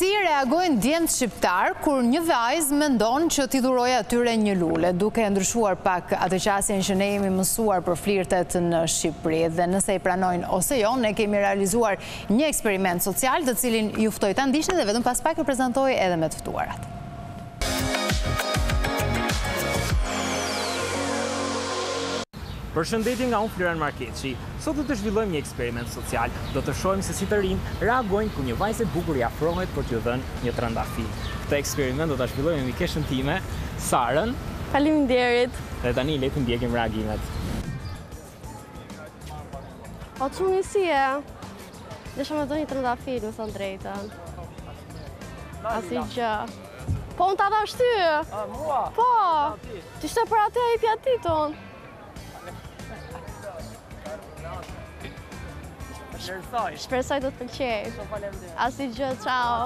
Si reagojnë djemtë shqiptarë kur një vajzë mendon që t'i dhurojë atyre një lule, duke e ndryshuar pak atë qasjen që ne jemi mësuar për flirtet në Shqipëri dhe nëse i pranojnë ose jo, ne kemi realizuar një eksperiment social të cilin ju ftoj ta ndiqni dhe vetëm pas pak ju prezantoj edhe me të ftuarat. Përshëndetje nga unë Florian Markeçi. Sot do të zhvillojmë një eksperiment social. Do të shohim se si të rinjtë reagojnë kur një vajzë e bukur i afrohet për t'ju dhënë një trëndafil. Këtë eksperiment do ta zhvillojmë me mikeshën time, Sarën. Faleminderit. Dhe tani le të ndjekim reagimet. O çuni si je? Desha me dhënë një trëndafil, me thënë drejtën. Asgjë. Po, unë ta dhashë ty. A, mua? Po, t'ishte për atë ia jepja atij unë. Shpresoj. Shpresoj të të pëlqejë. Shumë faleminderit. Asgjë, çao.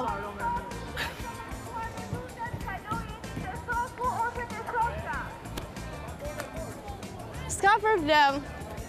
S'ka problem.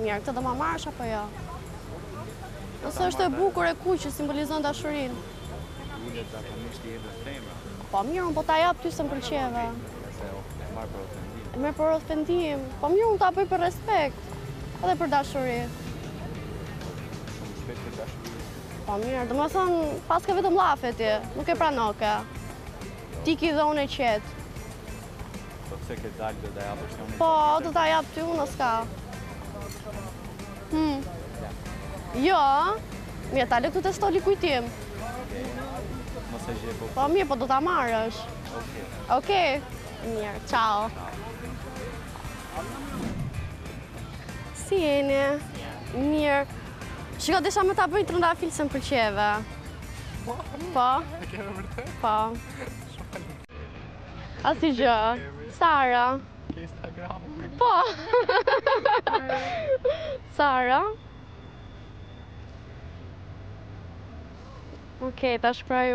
Mirë, këtë do ma marrsh apo jo? Nëse është e bukur e kuqe që simbolizon dashurinë. Ullet dhe të mishti e dhe femra. Po mirë, unë po ta jap ty se më pëlqeve. Nëse e merr për ofendim. E marr për ofendim. Po mirë, unë ta bëj për respekt. Edhe për dashuri. Shumë respekt për dashuri. Po mirë, domethënë, paske vetëm llafe ti. Nuk e pranoke. Të iki dhe unë e qetë. Po pse ke dalë do ta japësh tani? Po, do ta jap ty unë s'ka. Hmm. Jo. Mirë, ta lë këtu te stoli kujtim. Mos e gjepo. Po mirë, po do ta marrësh. Okej. Okej. Mirë, ciao. Si jeni? Mirë. Shiko, desha me ta dhënë trëndafil se më pëlqeve. Po? Po? E ke vërtet? Po. Asgjë, Sara Instagram Po Sara Ok, ta shkruaj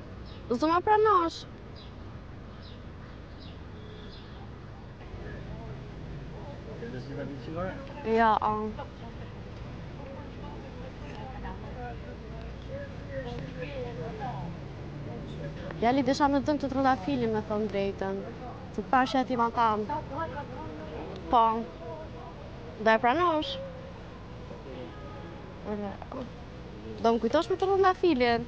Do të ma pranosh? Ja, anë. Ja, li desha me dhënë këtë trëndafilin me thënë drejtën. Të pashë aty matanë. Po. Do e pranosh? Do më kujtosh me trëndafilin.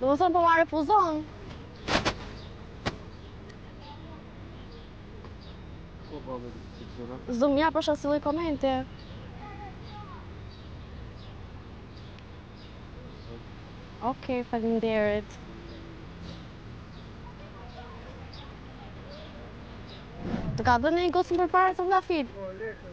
Domethënë po ma refuzon. Po po, me si çuna. S'ma ja përshasë lloj komente. Ok, faleminderit. Të ka dhënë një gocë përpara trëndafil. Po, lekë.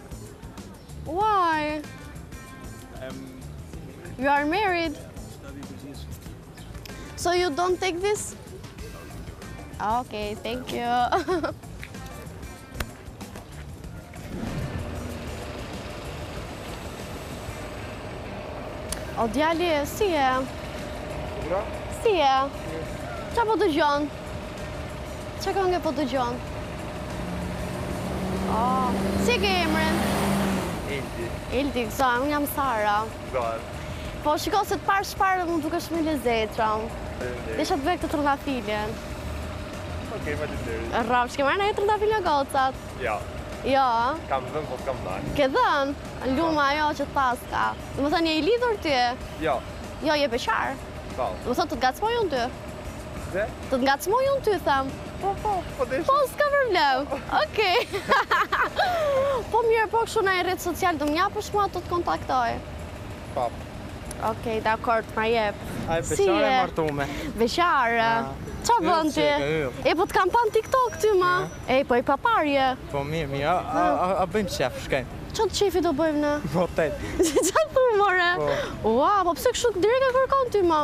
Why? Um, you are married? So you don't take this? Okay, thank you. o djali, si je? Si je? Ça po dëgjon? Ça kënge po dëgjon? Ah, si ke emrin? Eldi. Eldi, kësa, unë jam Sara. Zar. Po, shiko, se të pashë parë dhe m'u duke shumë i lezetshëm. Desha të të jap këtë trëndafilin. Ok, faleminderit. A s'ke marrë ndonjë trëndafil nga gocat? Jo. Jo. Kam dhënë, po s'kam marrë. Ke dhënë? Lum ajo që të paska. Domethënë, je i lidhur ti? Jo. Jo, je beqar? Po. Domethënë, të të ngacmoj unë ty? Pse? Të të ngacmoj unë ty, them. Po, po, po deshe. Po, s'ka problem. Oke. Po mirë, po kështu ndonjë rrjet social, do ma japësh mua të të kontaktoj. Po. Oke, dakord, ma jep. A je beqare, e martume. Beqare. Ça bën ti? E po të kam pa n'TikTok ty, ma. E po i paparë je. Po mirë, mirë. A bëjmë qef, shkojmë. Çfarë qefi do bëjmë ne? Po, tëjtë. Ça thu more? Po. Ua, po pse kështu direkt e kërkon ty, ma.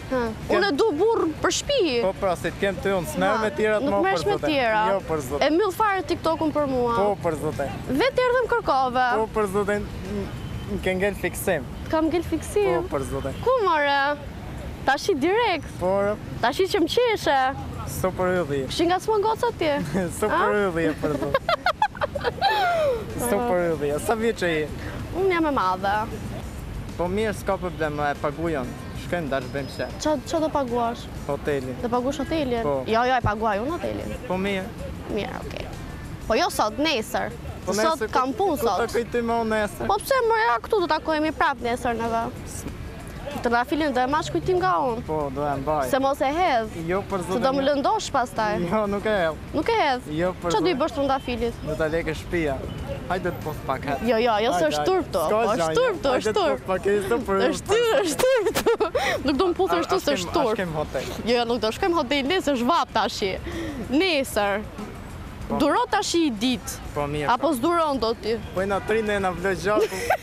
Unë e du burrë për shpi. Po pra, se të kem ty unë, s'merrem me tjerat më, për zotin. Nuk me tjera. Jo, për zotin. E mbyll fare TikTok-un për mua. Po, për zotin. Vetë erdhe m'kërkove. Po, për zotin, më ke ngelë fiksim. Të kam ngelë fiksim? Po, për zotin. Ku more? Tashi direkt. Po, re. Tashi që më qeshe. Super yll je. Shi nga së më ngosa ti. Super yll je, për zotin. Super yll je. Sa vjeç je? Unë jam e madhe. Po mirë, s'ka problem, e paguj unë. Shkojmë dash bëjmë se. Ça, ça do paguash? Hotelin. Do paguash hotelin? Po. Jo, jo, e paguaj unë hotelin. Po mirë. Mirë, okej. Po jo sot, nesër. Po Se sot kam punë sot. Po takoj ty më nesër. Po pse më, ja, këtu do takohemi prap nesër neve. Trëndafilin do e mash kujtim nga unë. Po, do e mbaj. Se mos e hedh. Jo, për zotin. Se do më lëndosh pastaj. Jo, nuk e hedh. Nuk e hedh. Jo, për Çfarë do i bësh trëndafilit? Do ta lë ke shtëpia. Hajde të puth pak. Jo, jo, jo, se është turp to. Po është turp to, është turp. Po ke turp. Është turp, është turp to. Nuk do të m'puthësh ashtu se është turp. Shkojmë hotel. Jo, jo, nuk do shkojmë hotel, ne, se është vapë tash. Nesër. Po. Duro tashi një ditë. Po mirë. Apo s'duron dot ti. Po ne të rinjve na vlon gjaku.